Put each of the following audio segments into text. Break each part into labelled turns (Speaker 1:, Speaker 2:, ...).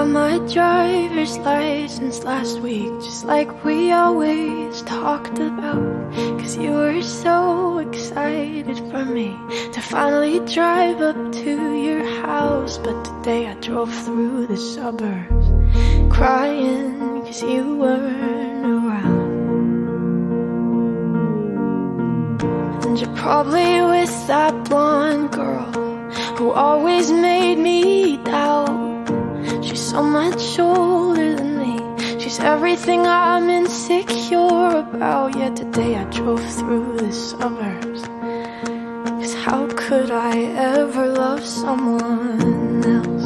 Speaker 1: got my driver's license last week Just like we always talked about. Cause you were so excited for me To finally drive up to your house. But today I drove through the suburbs Crying cause you weren't around. And you're probably with that blonde girl Who always made me doubt everything I'm insecure about Yet today I drove through the suburbs Cause how could I ever love someone else?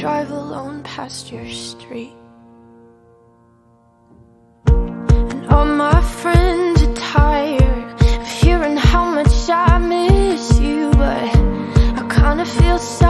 Speaker 1: Drive alone past your street. And all my friends are tired of hearing how much I miss you, but I kinda feel sorry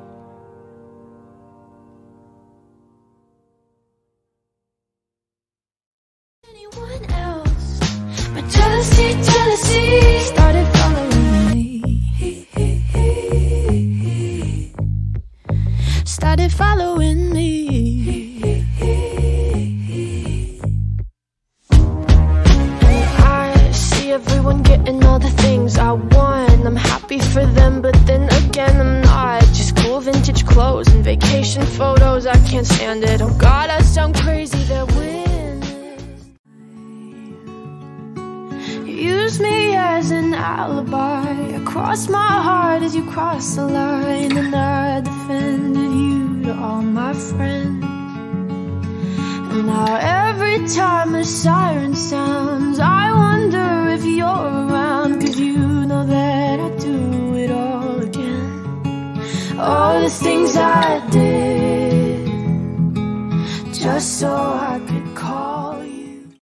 Speaker 1: Started following me. Started following me. I see everyone getting all the things I want. I'm happy for them, but then again, I'm not. Just cool vintage clothes and vacation photos. I can't stand it. Oh God, I sound crazy. They're winners. Use me as an alibi. I crossed my heart as you crossed the line, and I defended you to all my friends. And now every time a siren sounds, I wonder if you're around, cause you know that I do it all again. All the things I did, just so I could